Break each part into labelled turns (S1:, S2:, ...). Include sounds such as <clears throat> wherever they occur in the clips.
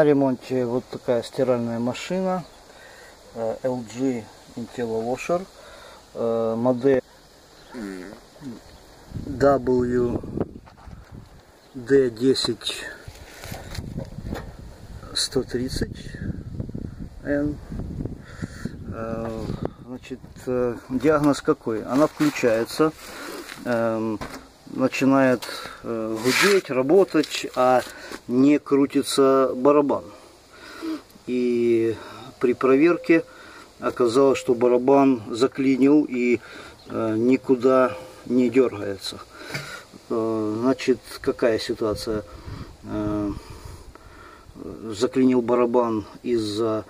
S1: На ремонте вот такая стиральная машина э, LG Intelliwasher э, модель WD10 130 N. Э, Значит, диагноз какой? Она включается, эм, начинает э, гудеть, работать, а не крутится барабан. И при проверке оказалось, что барабан заклинил и э, никуда не дергается. Значит, какая ситуация? Заклинил барабан из-за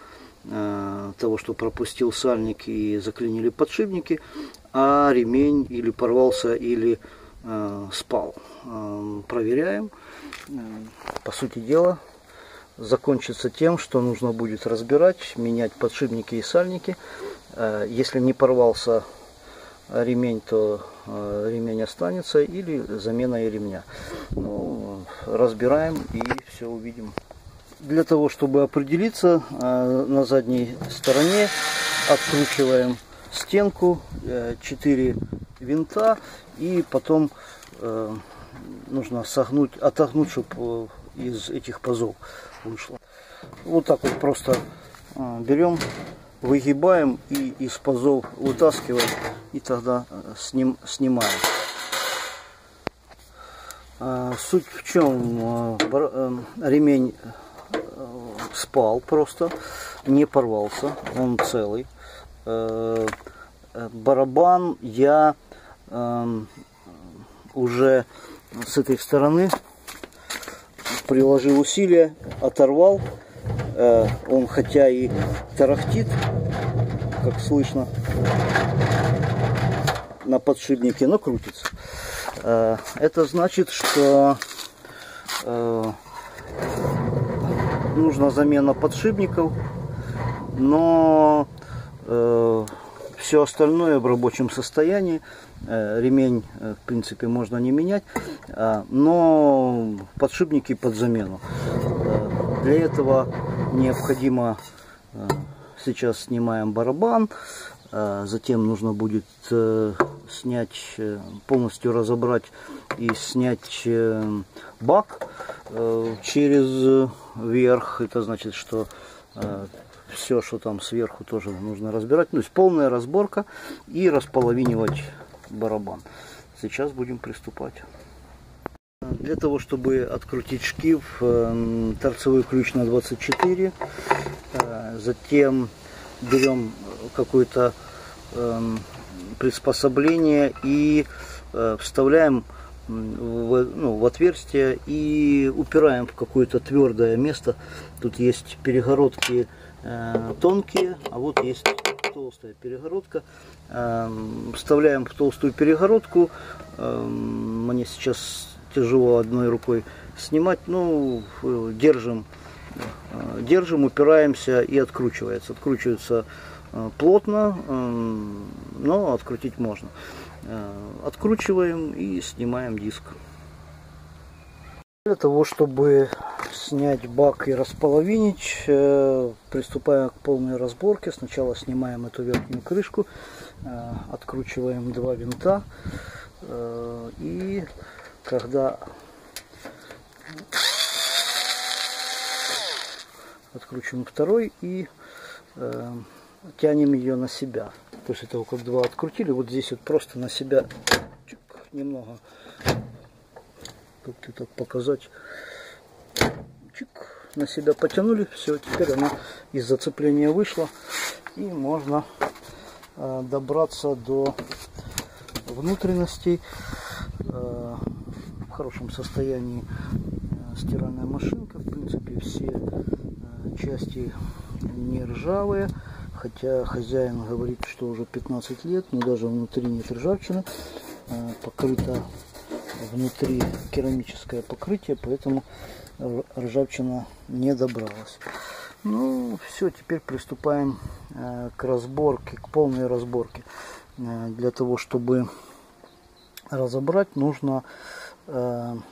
S1: того, что пропустил сальник и заклинили подшипники, а ремень или порвался, или э, спал. Э, проверяем. По сути дела, закончится тем, что нужно будет разбирать, менять подшипники и сальники. Э, если не порвался ремень, то э, ремень останется, или замена и ремня. Ну, разбираем и все увидим. Для того, чтобы определиться, э, на задней стороне откручиваем стенку, 4 винта и потом э, нужно согнуть, отогнуть, чтобы из этих пазов вышло. Вот так вот просто э, берем, выгибаем и из пазов вытаскиваем и тогда сним, снимаем. Суть в чем? Ремень спал просто, не порвался, он целый. Э, э, барабан я эм, уже с этой стороны приложил усилия, оторвал. Э, он хотя и тарахтит, как слышно, на подшипнике, но крутится. Это значит, что нужна замена подшипников, но все остальное в рабочем состоянии. Э, ремень, э, в принципе, можно не менять, э, но подшипники под замену. Э, для этого необходимо, э, сейчас снимаем барабан, э, затем нужно будет э, снять, э, полностью разобрать и снять э, бак э, через верх. Это значит, что все, что там сверху, тоже нужно разбирать. То есть полная разборка и располовинивать барабан. Сейчас будем приступать. Для того, чтобы открутить шкив, торцевой ключ на 24. Затем берем какой-то приспособление и э, вставляем в, ну, в отверстие и упираем в какое-то твердое место. Тут есть перегородки э, тонкие, а вот есть толстая перегородка. Э, вставляем в толстую перегородку. Э, мне сейчас тяжело одной рукой снимать, ну, держим, э, держим, упираемся и откручивается. Откручивается Э, плотно, но открутить можно. Э, откручиваем и снимаем диск. Для того, чтобы снять бак и располовинить, э, приступаем к полной разборке. Сначала снимаем эту верхнюю крышку, откручиваем два винта. И когда откручиваем второй и тянем ее на себя. После того, как два открутили, вот здесь вот просто на себя немного, как-то так показать, чик, на себя потянули, все, теперь она из зацепления вышла, и можно э, добраться до внутренностей. Э, в хорошем состоянии э, стиральная машинка, в принципе, все части не ржавые хотя хозяин говорит, что уже 15 лет, но даже внутри нет ржавчины, а, покрыто внутри керамическое покрытие, поэтому ржавчина не добралась. Ну, все, теперь приступаем а, к разборке, к полной разборке. А, для того, чтобы разобрать, нужно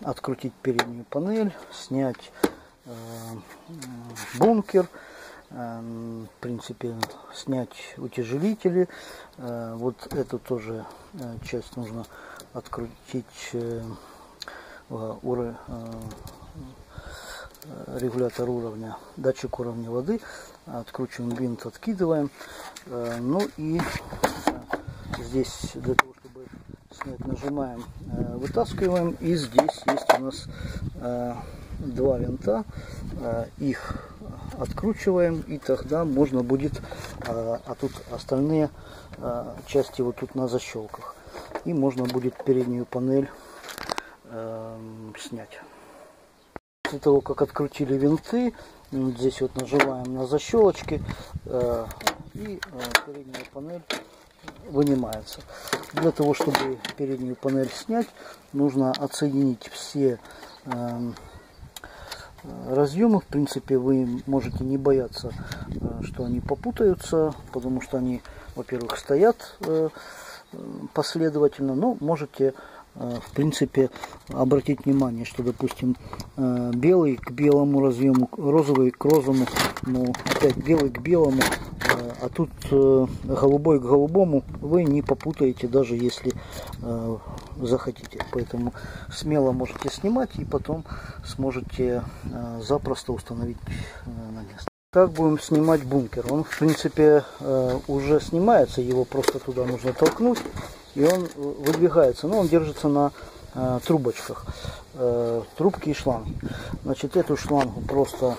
S1: открутить переднюю панель, снять бункер, в принципе, снять утяжелители. Вот эту тоже часть нужно открутить регулятор уровня, датчик уровня воды. Откручиваем винт, откидываем. Ну и здесь для того, чтобы снять, нажимаем, вытаскиваем. И здесь есть у нас два винта. Их откручиваем и тогда можно будет, а тут остальные части вот тут на защелках. И можно будет переднюю панель снять. После того, как открутили винты, вот здесь вот нажимаем на защелочки э, и э, передняя панель вынимается. Для того, чтобы переднюю панель снять, нужно отсоединить все э, разъемы. В принципе, вы можете не бояться, э, что они попутаются, потому что они, во-первых, стоят э, последовательно, но можете Э, в принципе, обратить внимание, что, допустим, э, белый к белому разъему, розовый к розовому, ну, опять белый к белому, э, а тут голубой к голубому вы не попутаете, даже если захотите. Поэтому смело можете снимать и потом сможете запросто установить на место. Как будем снимать бункер? Он, в принципе, уже снимается, его просто туда нужно толкнуть и он выдвигается, но он держится на э, трубочках, э, трубки и шланги. Значит, эту шлангу просто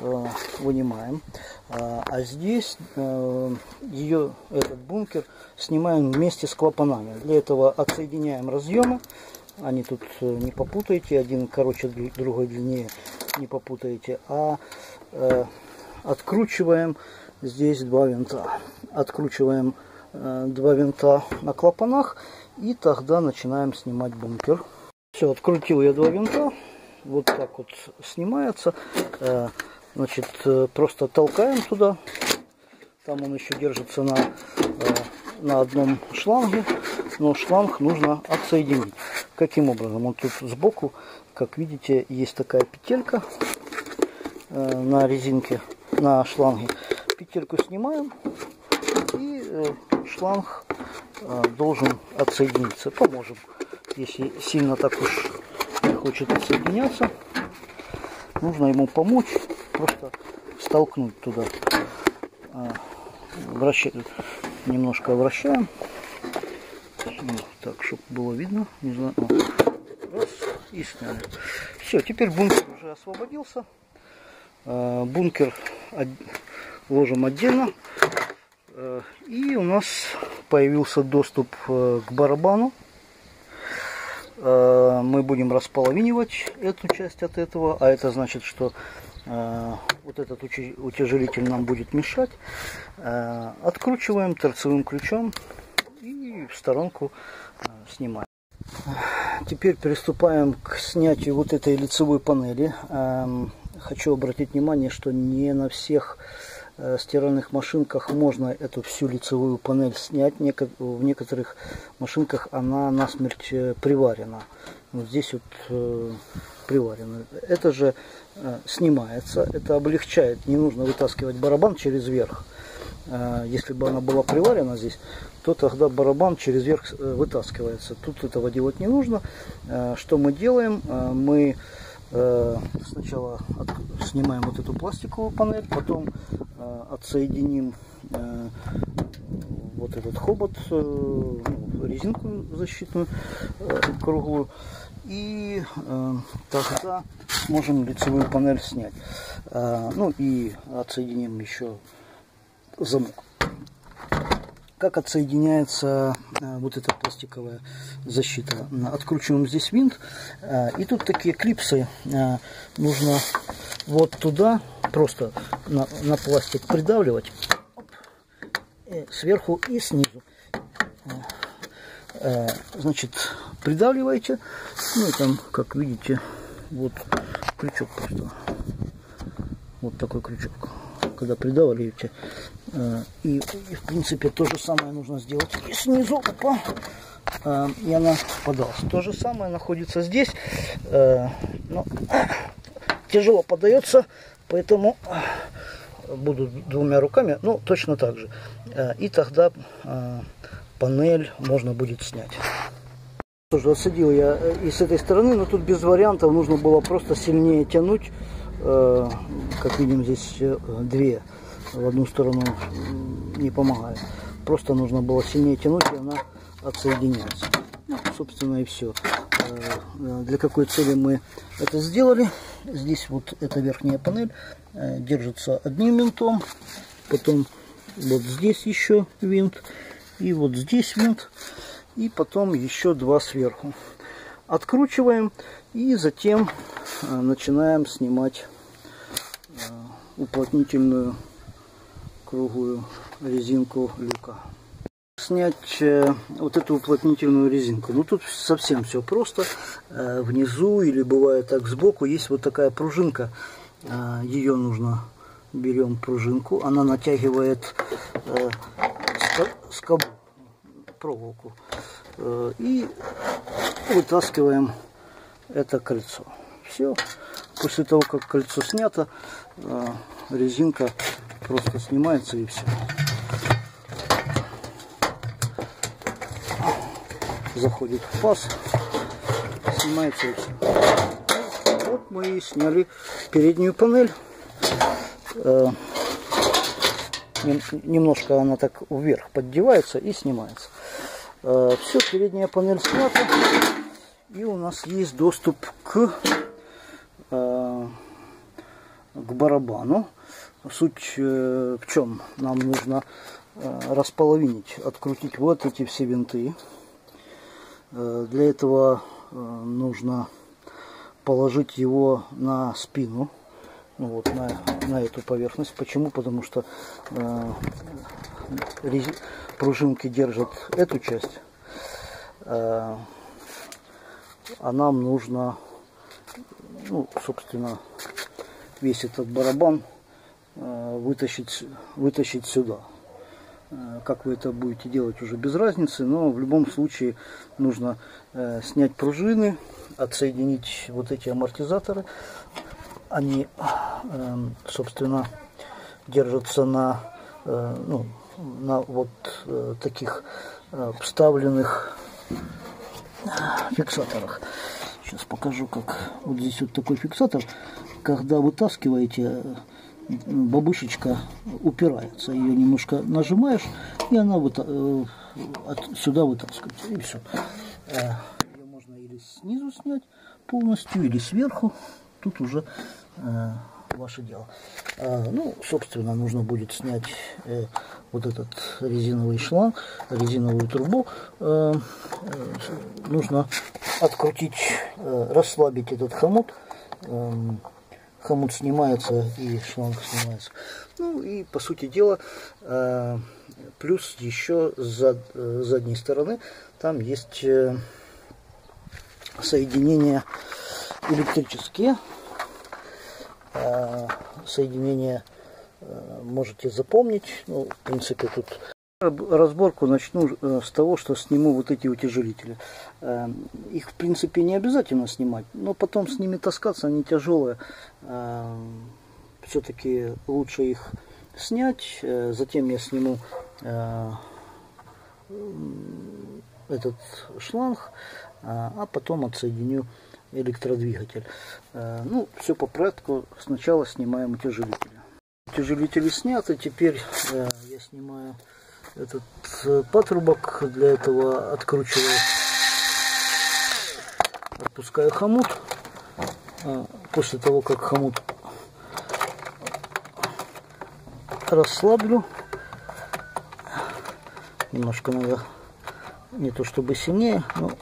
S1: э, вынимаем, а, а здесь э, ее, этот бункер снимаем вместе с клапанами. Для этого отсоединяем разъемы, они тут э, не попутаете, один короче, другой длиннее, не попутаете, а э, откручиваем здесь два винта. Откручиваем Э, два винта на клапанах и тогда начинаем снимать бункер. Все, открутил я два винта, вот так вот снимается. Э, значит, э, просто толкаем туда. Там он еще держится на, на одном шланге, но шланг нужно отсоединить. Каким образом? Он тут сбоку, как видите, есть такая петелька на резинке, на шланге. Петельку снимаем и шланг э, должен отсоединиться. Поможем, если сильно так уж не хочет отсоединяться. Нужно ему помочь, просто столкнуть туда. Э, вращаем, немножко вращаем. Так, чтобы было видно. Не знаю. Раз, и сняли. Все, теперь бункер уже освободился. Э, бункер ложим отдельно. Э, и у нас появился доступ э, к барабану. Э, мы будем располовинивать эту часть от этого, а это значит, что вот этот утяжелитель нам будет мешать. Откручиваем торцевым ключом и в сторонку снимаем. Теперь приступаем к снятию вот этой лицевой панели. Эм, хочу обратить внимание, что не на всех стиральных машинках можно эту всю лицевую панель снять. В некоторых машинках она насмерть э, приварена. Вот здесь вот э, приварена. Это же снимается, это облегчает. Не нужно вытаскивать барабан через верх. Если бы она была приварена здесь, то тогда барабан через верх вытаскивается. Тут этого делать не нужно. Что мы делаем? Мы Э, сначала от, снимаем вот эту пластиковую панель, потом э, отсоединим э, вот этот хобот, э, ну, резинку защитную э, круглую, и э, тогда можем лицевую панель снять. Э, ну и отсоединим еще замок как отсоединяется э, вот эта пластиковая защита. Откручиваем здесь винт. Э, и тут такие клипсы. Э, нужно вот туда просто на, на пластик придавливать. Сверху и снизу. Значит, придавливаете. Ну и там, как видите, вот крючок просто. Вот такой крючок. Когда придавливаете, и, и в принципе то же самое нужно сделать и снизу. Опа, э, и она подалась. То же самое находится здесь. Э, но тяжело подается, Поэтому буду двумя руками, ну, точно так же. И тогда панель можно будет снять. Тоже отсадил я и с этой стороны, но тут без вариантов нужно было просто сильнее тянуть. Как видим, здесь две в одну сторону не помогает. Просто нужно было сильнее тянуть, и она отсоединяется. Ну, собственно, и все. Э, для какой цели мы это сделали? Здесь вот эта верхняя панель э, держится одним винтом. Потом вот здесь еще винт. И вот здесь винт. И потом еще два сверху. Откручиваем. И затем э, начинаем снимать уплотнительную круглую резинку люка. Снять э, вот эту уплотнительную резинку. Ну тут совсем все просто. Э, внизу или бывает так сбоку есть вот такая пружинка. Э, Ее нужно берем пружинку. Она натягивает скобу, проволоку. И вытаскиваем это кольцо. Все. После того, как кольцо снято, резинка просто снимается и все. Заходит в паз, снимается и все. Вот мы и сняли переднюю панель. Э, немножко она так вверх поддевается и снимается. Э, все, передняя панель снята. И у нас есть доступ к, э, к барабану. Суть э, в чем? Нам нужно э, располовинить, открутить вот эти все винты. Э, для этого нужно положить его на спину, ну вот на, на эту поверхность. Почему? Потому что пружинки держат эту часть, а нам нужно, ну, собственно, весь этот барабан вытащить, вытащить сюда. Э, как вы это будете делать уже без разницы, но в любом случае нужно э, снять пружины, отсоединить вот эти амортизаторы. Они, собственно, держатся на, ну, на вот таких вставленных фиксаторах. Сейчас покажу, как вот здесь вот такой фиксатор. Когда вытаскиваете бабушечка упирается. Ее немножко нажимаешь, и она вот, э, от, сюда вытаскивается. И все. Э, ее можно или снизу снять полностью, или сверху. Тут уже э, ваше дело. А, ну, собственно, нужно будет снять э, вот этот резиновый шланг, резиновую трубу. Э, э, нужно открутить, э, расслабить этот хомут. Э, хомут снимается и шланг снимается. Ну и по сути дела, э, плюс еще с э, задней стороны там есть э, соединения электрические. Соединения можете запомнить. Ну, в принципе, тут Разборку начну э, с того, что сниму вот эти утяжелители. Э, их, в принципе, не обязательно снимать, но потом с ними таскаться, они тяжелые. Э, Все-таки лучше их снять. Затем я сниму этот шланг, а потом отсоединю электродвигатель. Ну, все по порядку. Сначала снимаем утяжелители. Утяжелители сняты, теперь я снимаю этот э, патрубок для этого откручиваю. Отпускаю хомут. А, после того как хомут расслаблю немножко надо не то чтобы сильнее но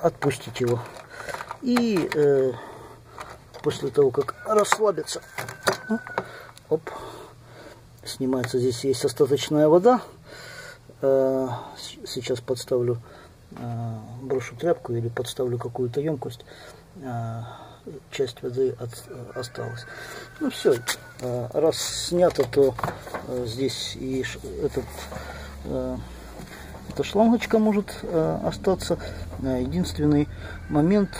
S1: отпустить его. И э, после того как расслабится оп снимается. Здесь есть остаточная вода. Э, сейчас подставлю, э, брошу тряпку или подставлю какую-то емкость. Э, часть воды осталась. Ну все, раз снято, то здесь и этот эта шлангочка может остаться. Единственный момент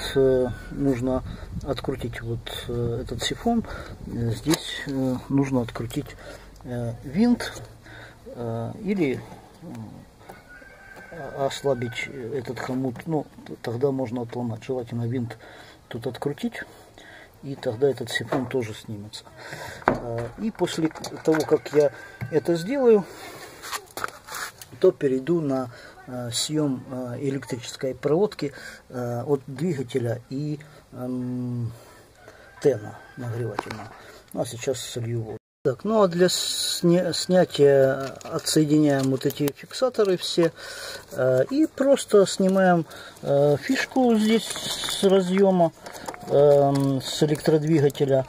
S1: нужно открутить вот этот сифон. Здесь нужно открутить винт э, или э, ослабить этот хомут. Ну, тогда можно отломать. Желательно винт тут открутить и тогда этот сифон тоже снимется. Э, и после того, как я это сделаю, то перейду на э, съем э, электрической проводки э, от двигателя и тена нагревательного. Ну а сейчас солью воду. Так, ну а для сня снятия отсоединяем вот эти фиксаторы все э, и просто снимаем э, фишку здесь с разъема э, с электродвигателя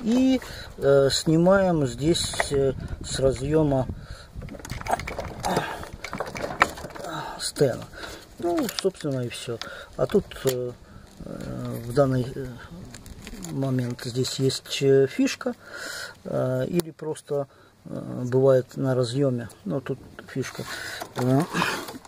S1: и э, снимаем здесь э, с разъема стена. Ну, собственно, и все. А тут э, э, в данный э, момент здесь есть фишка или просто бывает на разъеме. Но тут фишка.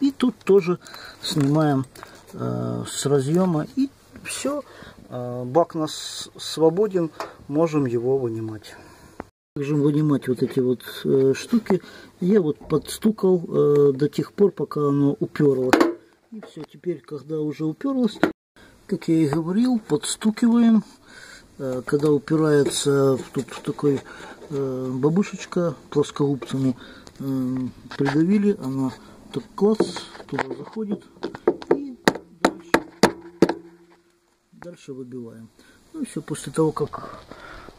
S1: И тут тоже снимаем с разъема и все. Бак нас свободен, можем его вынимать. Можем вынимать вот эти вот э, штуки. Я вот подстукал э, до тех пор, пока оно уперлось. И все, теперь, когда уже уперлось, как я и говорил, подстукиваем. Э, когда упирается тут в такой э, бабушечка плоскогубцами, э, придавили, она так класс, туда заходит. И дальше, дальше выбиваем. Ну все, после того, как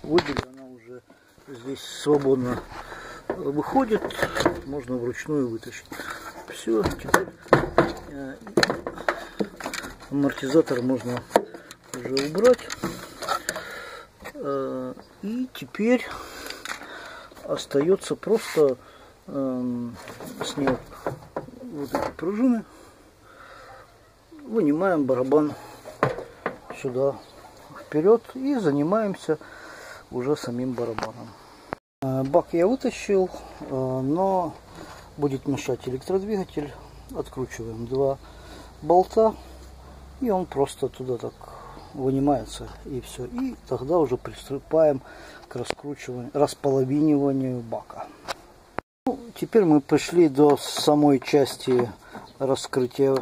S1: выбили, она уже здесь свободно выходит, можно вручную вытащить. Все, теперь амортизатор можно уже убрать. Э, и теперь остается просто эм, снять вот эти пружины, вынимаем барабан сюда вперед и занимаемся уже самим барабаном. Э, бак я вытащил, э, но будет мешать электродвигатель. Откручиваем два болта и он просто туда так вынимается и все. И тогда уже приступаем к раскручиванию, располовиниванию бака. Ну, теперь мы пришли до самой части раскрытия э,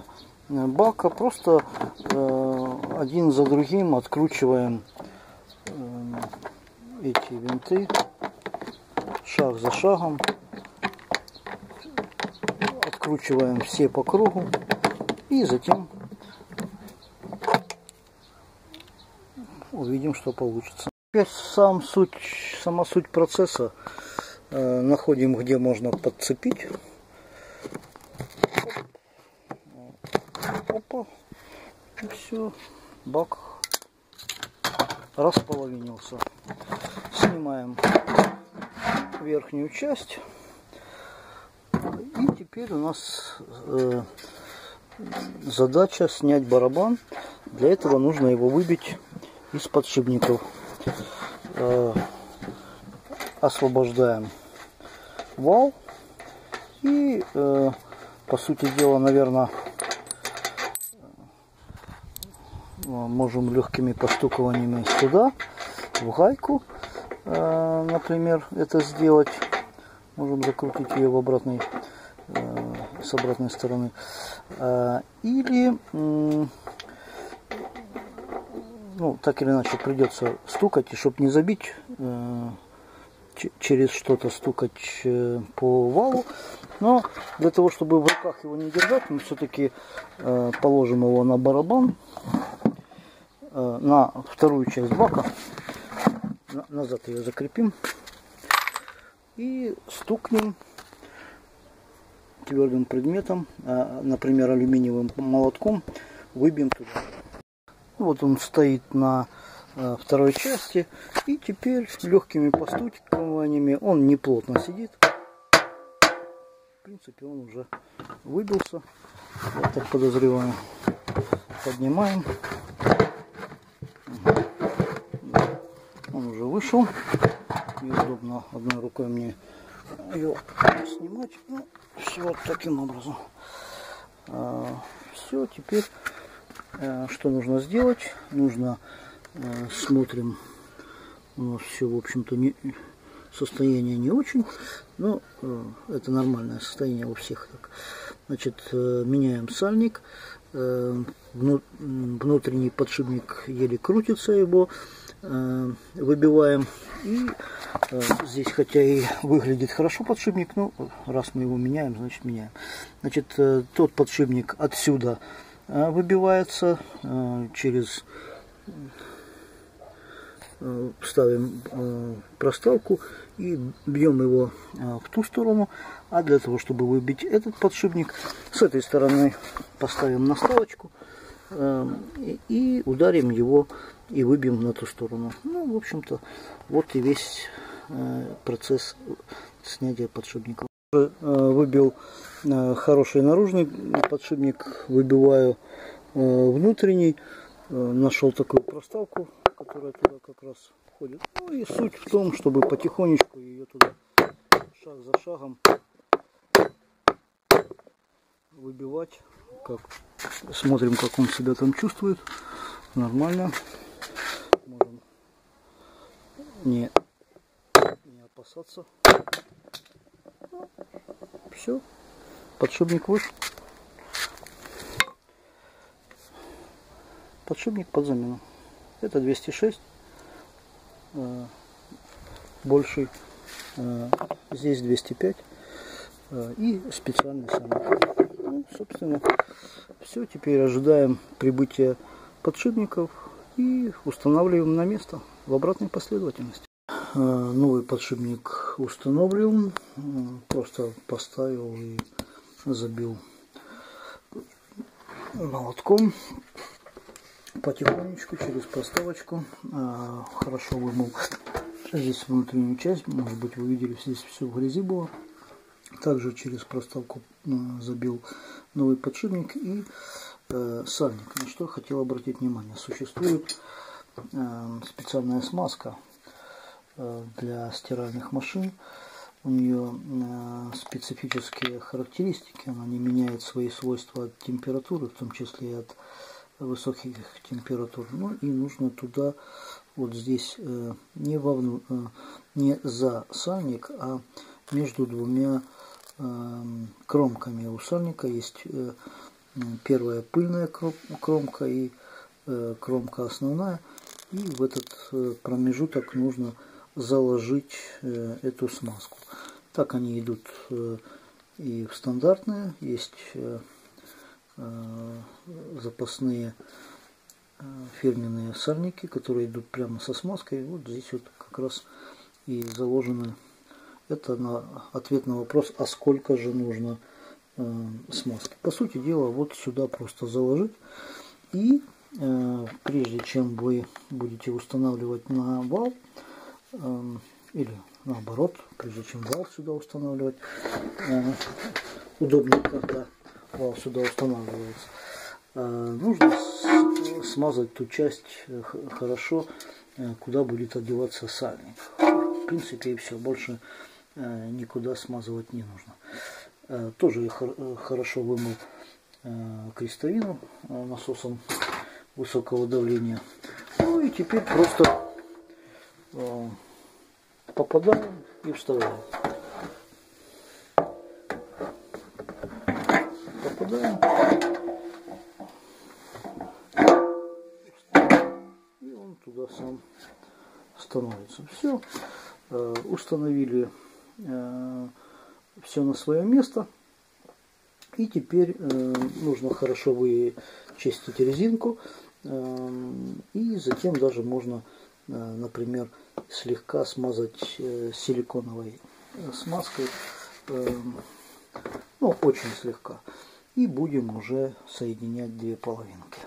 S1: бака. Просто э, один за другим откручиваем э, эти винты шаг за шагом. Откручиваем все по кругу и затем увидим, что получится. Теперь сам суть, сама суть процесса. Э, находим, где можно подцепить. Опа. И все. Бак располовинился. Снимаем верхнюю часть. И теперь у нас э, задача снять барабан. Для этого нужно его выбить из подшипников. Э, освобождаем вал. И, э, по сути дела, наверное, э, можем легкими постукиваниями сюда, в гайку, э, например, это сделать. Можем закрутить ее в обратной, э, с обратной стороны. Э, или ну, так или иначе придется стукать, и чтобы не забить, э, через что-то стукать э, по валу. Но для того, чтобы в руках его не держать, мы все-таки э, положим его на барабан, э, на вторую часть бака. На, назад ее закрепим. И стукнем твердым предметом, э, например, алюминиевым молотком, выбьем туда. Вот он стоит на э, второй части. И теперь легкими постукиваниями он не плотно сидит. В принципе, он уже выбился. Я так подозреваю. Поднимаем. Он уже вышел. Неудобно одной рукой мне ее снимать. Ну, все вот таким образом. Все, теперь что нужно сделать? Нужно смотрим, у нас все, в общем-то, не, состояние не очень, но это нормальное состояние у всех. Так. Значит, меняем сальник, внутренний подшипник еле крутится, его выбиваем. И здесь, хотя и выглядит хорошо подшипник, но раз мы его меняем, значит меняем. Значит, тот подшипник отсюда выбивается через ставим проставку и бьем его в ту сторону. А для того, чтобы выбить этот подшипник, с этой стороны поставим наставочку и ударим его и выбьем на ту сторону. Ну, в общем-то, вот и весь процесс снятия подшипников. Выбил хороший наружный подшипник, выбиваю внутренний. Нашел такую проставку, которая туда как раз входит. Ну и суть в том, чтобы потихонечку ее туда шаг за шагом выбивать. Как смотрим, как он себя там чувствует. Нормально. Можем не, не опасаться. Все. Подшипник вышел. Подшипник под замену. Это 206. Э, больший. Э, здесь 205. Э, и специальный сальник. Ну, собственно, все. Теперь ожидаем прибытия подшипников и устанавливаем на место в обратной последовательности. Новый подшипник установлен. Просто поставил и забил молотком потихонечку через проставочку а, хорошо вымыл. Здесь внутреннюю часть может быть вы видели здесь все в грязи было. Также через проставку а, забил новый подшипник и э, сальник на что хотел обратить внимание. Существует э, специальная смазка э, для стиральных машин у нее специфические характеристики она не меняет свои свойства от температуры в том числе и от высоких температур. Ну и нужно туда вот здесь э, не, вовну, э, не за сальник, а между двумя э, кромками. У сальника есть первая пыльная кромка и кромка основная. И в этот промежуток нужно заложить эту смазку. Так они идут и в стандартные. Есть Э, запасные э, фирменные сальники, которые идут прямо со смазкой. Вот здесь вот как раз и заложены. Это на ответ на вопрос, а сколько же нужно э, смазки. По сути дела, вот сюда просто заложить. И э, прежде чем вы будете устанавливать на вал, э, или наоборот, прежде чем вал сюда устанавливать, э, удобнее, когда вал сюда устанавливается. А, нужно смазать ту часть э, хорошо, э, куда будет одеваться сальник. В принципе и все, больше э, никуда смазывать не нужно. Тоже хорошо вымыл крестовину насосом высокого давления. Ну и теперь просто попадаем и вставляем. попадаем. И он туда сам становится. Все. Э, установили э, все на свое место. И теперь э, нужно хорошо вычистить резинку. И затем даже можно, например, слегка смазать силиконовой смазкой. Ну, очень слегка и будем уже соединять две половинки.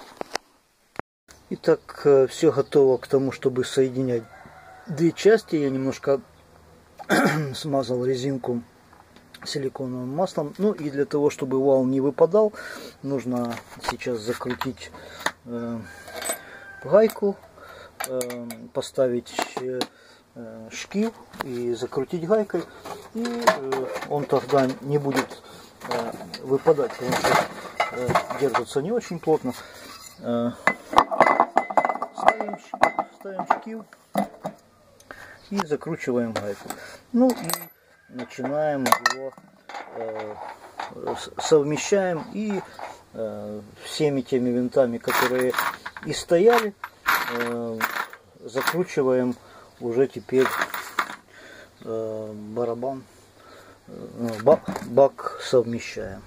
S1: Итак, э, все готово к тому, чтобы соединять две части. Я немножко <clears throat> смазал резинку силиконовым маслом. Ну и для того, чтобы вал не выпадал, нужно сейчас закрутить э, гайку, э, поставить э, шкив и закрутить гайкой. И он тогда не будет выпадать, потому что держатся не очень плотно. Ставим, ставим шкив и закручиваем гайку. Ну и начинаем его совмещаем и всеми теми винтами, которые и стояли, закручиваем уже теперь э, барабан, э, бак, бак совмещаем.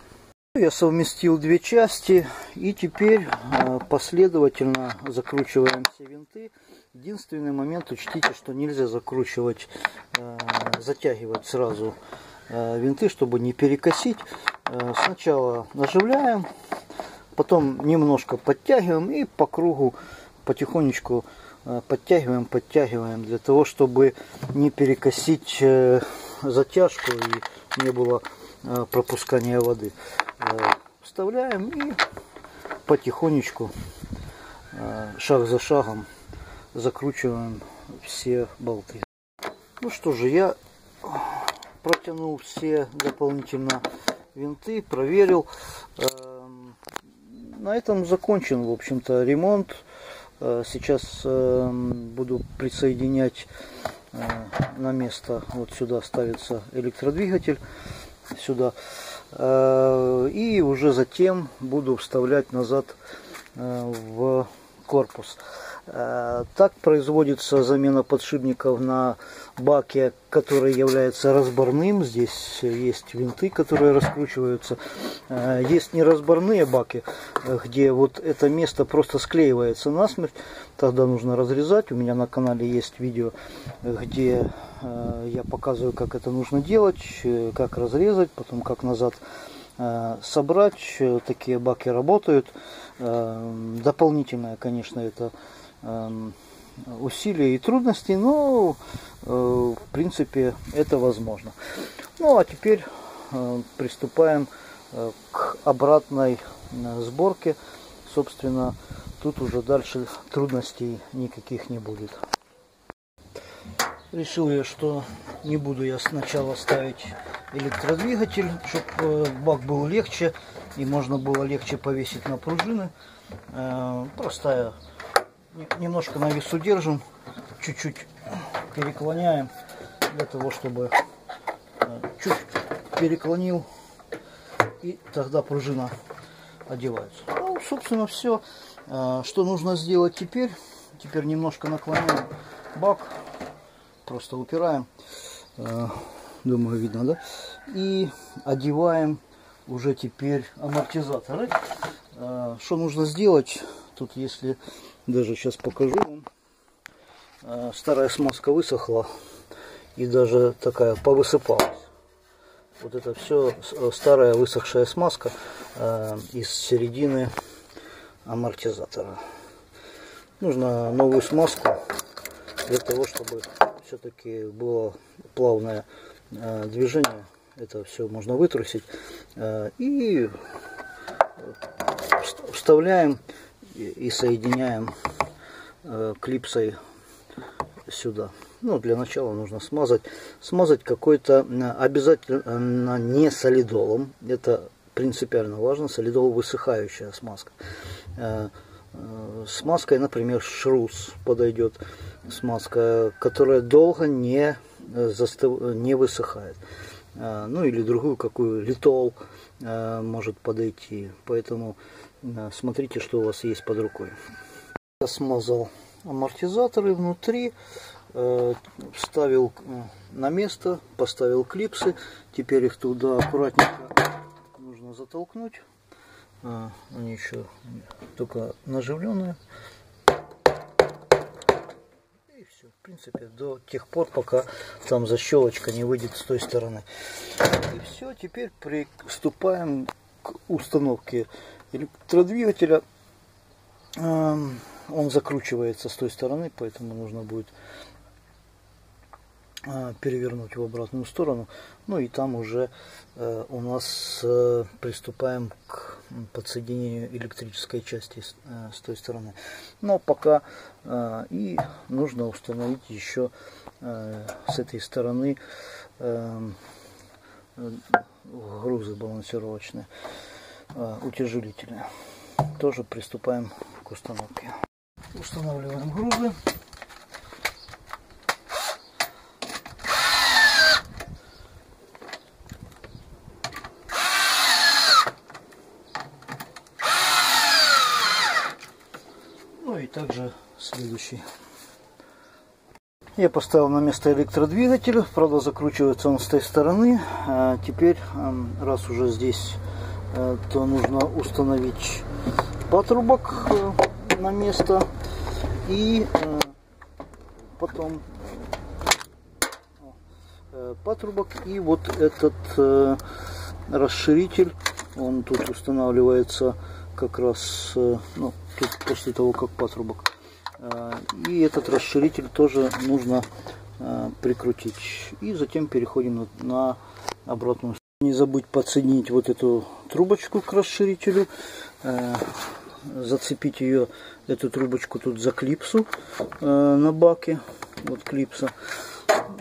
S1: Я совместил две части и теперь э, последовательно закручиваем все винты. Единственный момент, учтите, что нельзя закручивать, э, затягивать сразу э, винты, чтобы не перекосить. Сначала наживляем, потом немножко подтягиваем и по кругу потихонечку подтягиваем, подтягиваем для того, чтобы не перекосить затяжку и не было пропускания воды. Э, вставляем и потихонечку, э, шаг за шагом, закручиваем все болты. Ну что же, я протянул все дополнительно винты, проверил. Э, на этом закончен, в общем-то, ремонт. Сейчас буду присоединять на место, вот сюда ставится электродвигатель, сюда. Э, и уже затем буду вставлять назад э, в корпус. Э, так производится замена подшипников на баке, который является разборным. Здесь есть винты, которые раскручиваются. Э, есть неразборные баки, где вот это место просто склеивается насмерть. Тогда нужно разрезать. У меня на канале есть видео, где э, я показываю, как это нужно делать, как разрезать, потом как назад собрать. Такие баки работают. Дополнительное, конечно, это усилий и трудностей, но э, в принципе это возможно. Ну а теперь э, приступаем э, к обратной сборке. Собственно, тут уже дальше трудностей никаких не будет. Решил я, что не буду я сначала ставить электродвигатель, чтобы бак был легче и можно было легче повесить на пружины. Простая немножко на весу держим, чуть-чуть переклоняем для того, чтобы э, чуть переклонил и тогда пружина одевается. Ну, собственно, все, э, что нужно сделать теперь. Теперь немножко наклоняем бак, просто упираем, э, думаю, видно, да? И одеваем уже теперь амортизаторы. Что нужно сделать? Тут, если даже сейчас покажу вам. А, старая смазка высохла и даже такая повысыпалась. Вот это все э, старая высохшая смазка э, из середины амортизатора. Нужно новую смазку для того, чтобы все-таки было плавное э, движение. Это все можно вытрусить. И вставляем и соединяем э, клипсой сюда. Ну, для начала нужно смазать. Смазать какой-то э, обязательно не солидолом. Это принципиально важно. Солидол высыхающая смазка. Э, смазкой, например, шрус подойдет. Смазка, которая долго не, застыв... не высыхает. Ну или другую какую литол может подойти. Поэтому смотрите, что у вас есть под рукой. Я смазал амортизаторы внутри, э, вставил э, на место, поставил клипсы. Теперь их туда аккуратненько нужно затолкнуть. Э, они еще только наживленные. И все, в принципе, до тех пор, пока там защелочка не выйдет с той стороны. И все, теперь приступаем к установке электродвигателя. Эм, он закручивается с той стороны, поэтому нужно будет э, перевернуть в обратную сторону. Ну и там уже э, у нас э, приступаем к подсоединению электрической части с, той стороны. Но пока и нужно установить еще с этой стороны эм, грузы балансировочные. Утяжелителя. Тоже приступаем к установке. Устанавливаем грузы. Ну и также следующий. Я поставил на место электродвигатель, правда закручивается он с той стороны. А теперь, раз уже здесь, э, то нужно установить патрубок э, на место и э, потом патрубок и вот этот расширитель, он тут устанавливается как раз ну, тут после того, как патрубок. И этот расширитель тоже нужно прикрутить. И затем переходим на обратную. Не забудь подсоединить вот эту трубочку к расширителю зацепить ее, эту трубочку тут за клипсу э, на баке, вот клипса,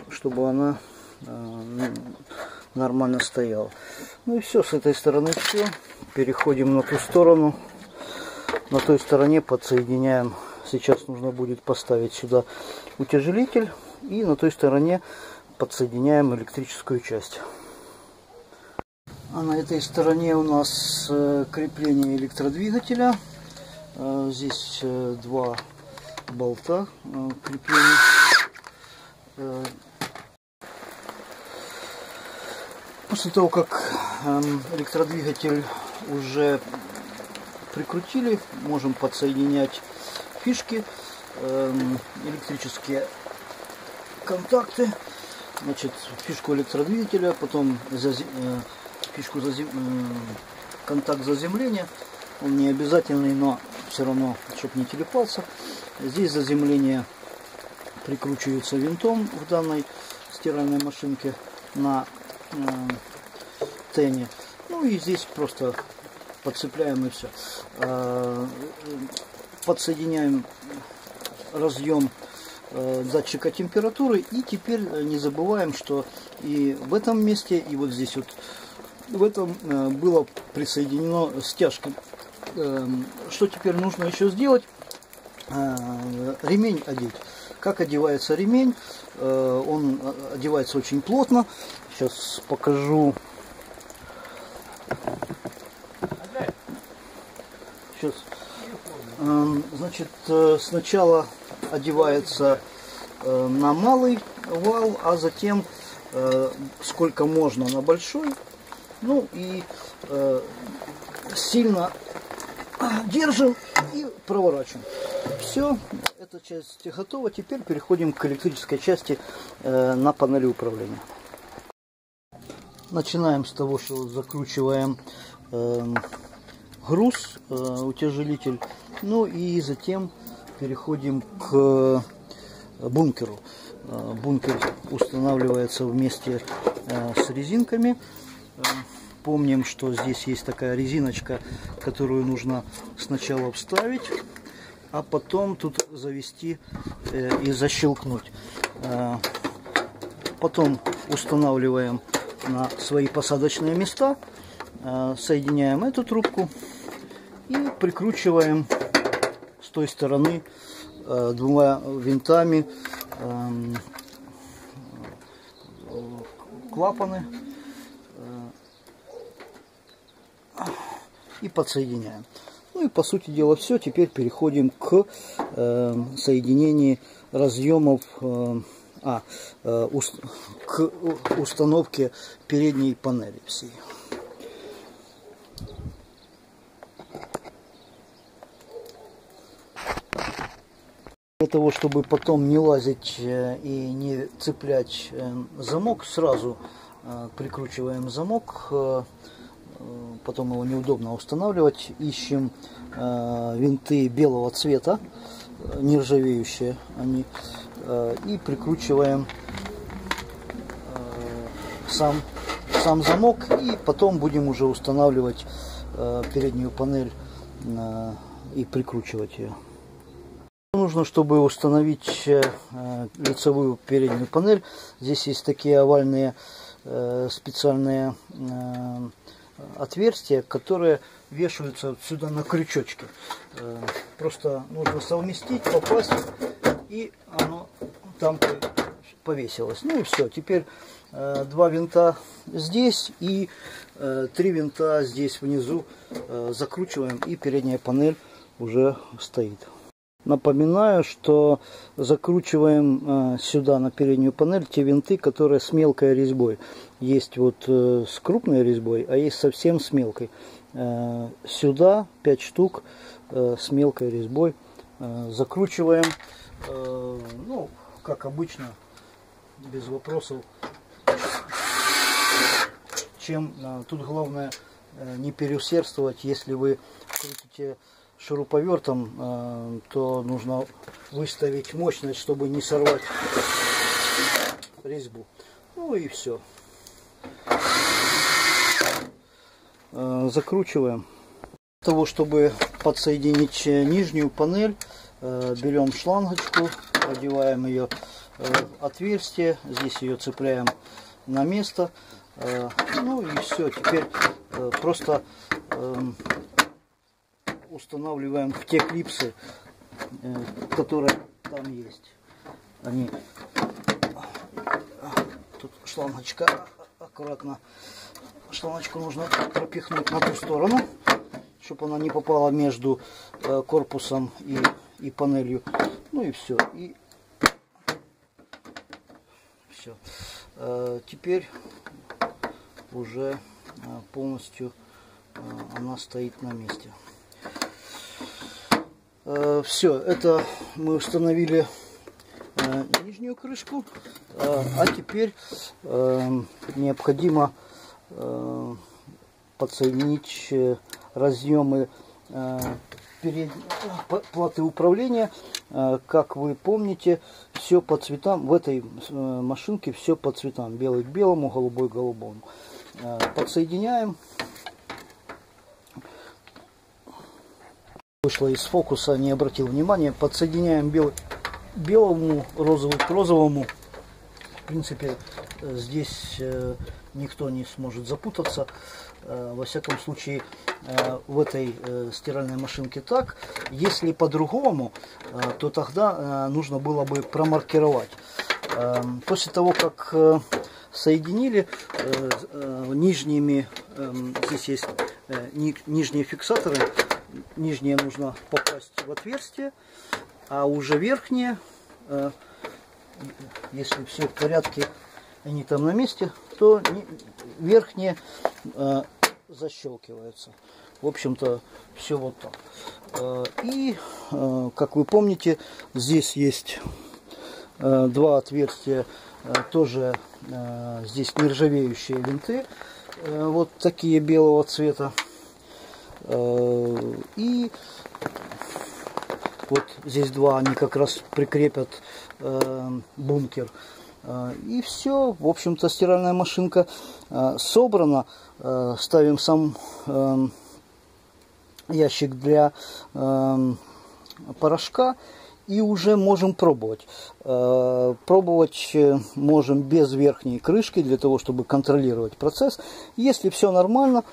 S1: чтобы она э, нормально стояла. Ну и все, с этой стороны все. Переходим на ту сторону. На той стороне подсоединяем. Сейчас нужно будет поставить сюда утяжелитель. И на той стороне подсоединяем электрическую часть. А на этой стороне у нас э, крепление электродвигателя. Э, здесь э, два болта крепления. После того, как эм, электродвигатель уже прикрутили, можем подсоединять фишки, эм, электрические контакты, значит, фишку электродвигателя, потом фишку зазем... контакт заземления. Он не обязательный, но все равно, чтобы не телепался. Здесь заземление прикручивается винтом в данной стиральной машинке на э, тене. Ну и здесь просто подцепляем и все. Э, подсоединяем разъем э, датчика температуры. И теперь не забываем, что и в этом месте, и вот здесь вот в этом э, было присоединено стяжка. Эм, что теперь нужно еще сделать? Э, ремень одеть. Как одевается ремень? Э, он одевается очень плотно. Сейчас покажу. Сейчас. Эм, значит, сначала одевается на малый вал, а затем сколько можно на большой ну и э, сильно держим и проворачиваем. Все, эта часть готова. Теперь переходим к электрической части э, на панели управления. Начинаем с того, что закручиваем э, груз, э, утяжелитель. Ну и затем переходим к бункеру. Э, бункер устанавливается вместе э, с резинками. Помним, что здесь есть такая резиночка, которую нужно сначала вставить, а потом тут завести э, и защелкнуть. Э, потом устанавливаем на свои посадочные места, э, соединяем эту трубку и прикручиваем с той стороны двумя винтами эм, клапаны и подсоединяем. Ну и по сути дела все. Теперь переходим к э, соединению разъемов, э, а, э, уст, к установке передней панели всей. Для того, чтобы потом не лазить э, и не цеплять э, замок, сразу э, прикручиваем замок потом его неудобно устанавливать. Ищем э, винты белого цвета, нержавеющие они, э, и прикручиваем э, сам, сам замок, и потом будем уже устанавливать э, переднюю панель э, и прикручивать ее. Нужно, чтобы установить э, лицевую переднюю панель, здесь есть такие овальные э, специальные э, отверстия, которые вешаются сюда на крючочки. Просто нужно совместить, попасть, и оно там повесилось. Ну и все. Теперь два винта здесь и три винта здесь внизу закручиваем, и передняя панель уже стоит. Напоминаю, что закручиваем э, сюда на переднюю панель те винты, которые с мелкой резьбой. Есть вот э, с крупной резьбой, а есть совсем с мелкой. Э, сюда 5 штук с мелкой резьбой закручиваем, ну, как обычно, без вопросов. Чем тут главное не переусердствовать, если вы крутите шуруповертом, э, то нужно выставить мощность, чтобы не сорвать резьбу. Ну и все. Э, закручиваем. Для того, чтобы подсоединить нижнюю панель, э, берем шлангочку, одеваем ее в отверстие, здесь ее цепляем на место. Ну и все, теперь просто эм, устанавливаем в те клипсы, э, которые там есть. Они тут шлангочка аккуратно шлангочку нужно пропихнуть на ту сторону чтобы она не попала между э, корпусом и, и панелью. Ну и все и все э, теперь уже полностью она стоит на месте. Э, Все, это мы установили э, нижнюю крышку, э, а теперь необходимо подсоединить разъемы перед... платы управления. Как вы помните, все по цветам, в этой машинке все по цветам. Белый к белому, голубой к голубому. Подсоединяем. вышло из фокуса, не обратил внимания. Подсоединяем бел, белому, розовому к розовому. В принципе, здесь э, никто не сможет запутаться. Э, во всяком случае, э, в этой стиральной машинке так. Если по-другому, то тогда нужно было бы промаркировать. После того, как соединили нижними, здесь есть нижние фиксаторы, нижнее нужно попасть в отверстие, а уже верхнее, э, если все в порядке, они там на месте, то верхнее э, защелкивается. В общем-то, все вот так. Э, и, как вы помните, здесь есть два отверстия, тоже здесь нержавеющие винты, вот такие белого цвета. Э, и вот здесь два, они как раз прикрепят э, бункер. Э, и все, в общем-то, стиральная машинка собрана. Ставим сам ящик для порошка и уже можем пробовать. Пробовать можем без верхней крышки, для того, чтобы контролировать процесс. Если все нормально,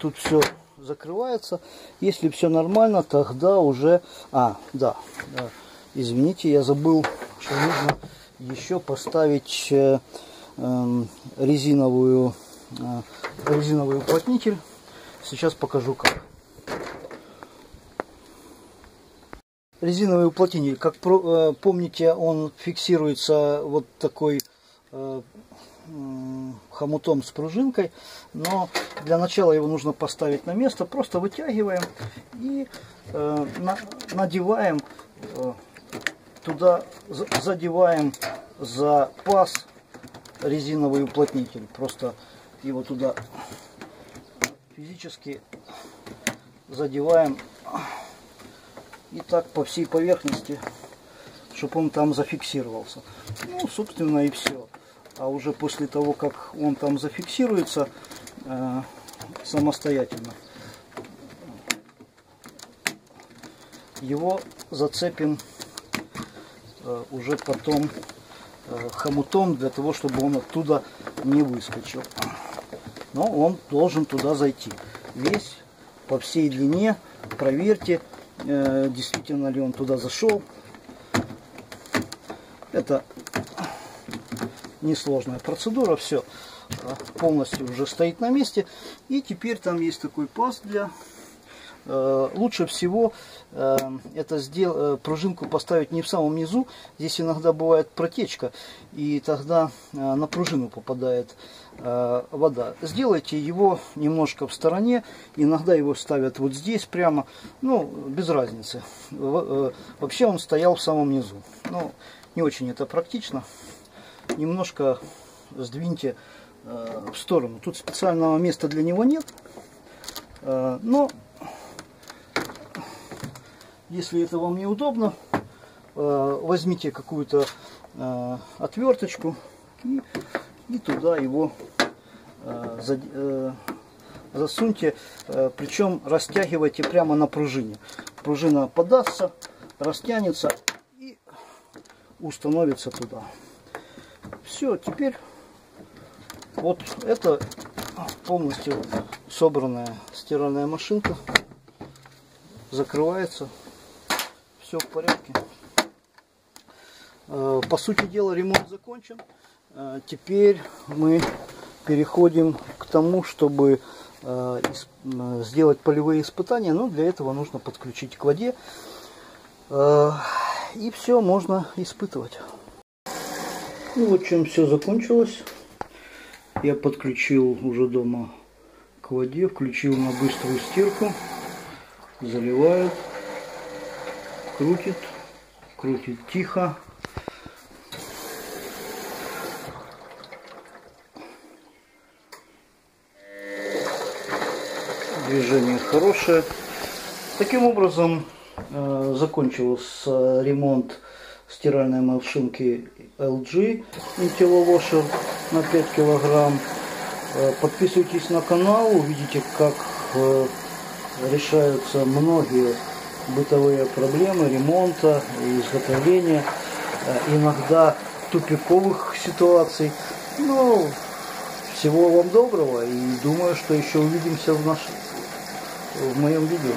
S1: тут все закрывается. Если все нормально, тогда уже... А, да, да. извините, я забыл, что нужно еще поставить э, э, резиновую, э, резиновый уплотнитель. Сейчас покажу как. Резиновый уплотнитель, как э, помните, он фиксируется вот такой хомутом с пружинкой, но для начала его нужно поставить на место, просто вытягиваем и на, надеваем туда, задеваем за паз резиновый уплотнитель, просто его туда физически задеваем. И так по всей поверхности, чтобы он там зафиксировался. Ну, собственно, и все а уже после того, как он там зафиксируется э, самостоятельно, его зацепим уже потом э, хомутом для того, чтобы он оттуда не выскочил. но он должен туда зайти. Весь по всей длине. Проверьте, э, действительно ли он туда зашел. Это несложная процедура, все полностью уже стоит на месте. И теперь там есть такой паз для Э, лучше всего э, это сдел... Э, пружинку поставить не в самом низу. Здесь иногда бывает протечка, и тогда на пружину попадает вода. Сделайте его немножко в стороне. Иногда его ставят вот здесь прямо. Ну, без разницы. Вообще он стоял в самом низу. Но не очень это практично. Немножко сдвиньте в сторону. Тут специального места для него нет. Но если это вам неудобно, э, возьмите какую-то э, отверточку и, и туда его э, засуньте, причем растягивайте прямо на пружине. Пружина подастся, растянется и установится туда. Все, теперь вот это полностью собранная стиральная машинка закрывается все в порядке. Э, по сути дела ремонт закончен. Э, теперь мы переходим к тому, чтобы э, сделать полевые испытания. Но для этого нужно подключить к воде. И все, можно испытывать. Ну вот чем все закончилось. Я подключил уже дома к воде, включил на быструю стирку, заливает крутит, крутит тихо. Движение хорошее. Таким образом э, закончился ремонт стиральной машинки LG Intelliwasher на 5 килограмм. Э, подписывайтесь на канал, увидите, как э, решаются многие бытовые проблемы ремонта, изготовления, э, иногда тупиковых ситуаций. Ну, всего вам доброго и думаю, что еще увидимся в, наш... в моем видео.